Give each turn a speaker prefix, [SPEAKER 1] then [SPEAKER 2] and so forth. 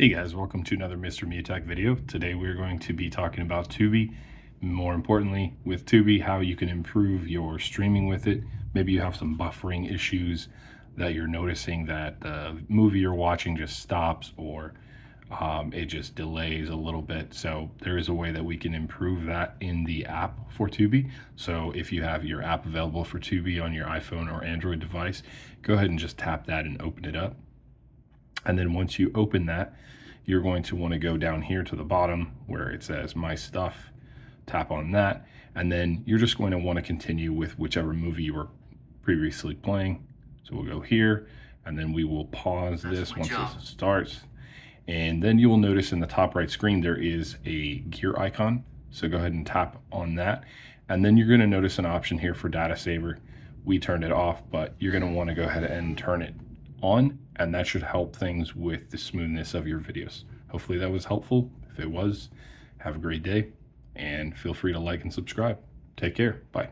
[SPEAKER 1] Hey guys, welcome to another Mr. Mew Tech video. Today we're going to be talking about Tubi. More importantly, with Tubi, how you can improve your streaming with it. Maybe you have some buffering issues that you're noticing that the movie you're watching just stops or um, it just delays a little bit. So there is a way that we can improve that in the app for Tubi. So if you have your app available for Tubi on your iPhone or Android device, go ahead and just tap that and open it up. And then once you open that, you're going to want to go down here to the bottom where it says my stuff, tap on that, and then you're just going to want to continue with whichever movie you were previously playing. So we'll go here, and then we will pause That's this once job. this starts. And then you will notice in the top right screen, there is a gear icon. So go ahead and tap on that. And then you're gonna notice an option here for data saver. We turned it off, but you're gonna wanna go ahead and turn it on and that should help things with the smoothness of your videos. Hopefully that was helpful. If it was, have a great day and feel free to like and subscribe. Take care. Bye.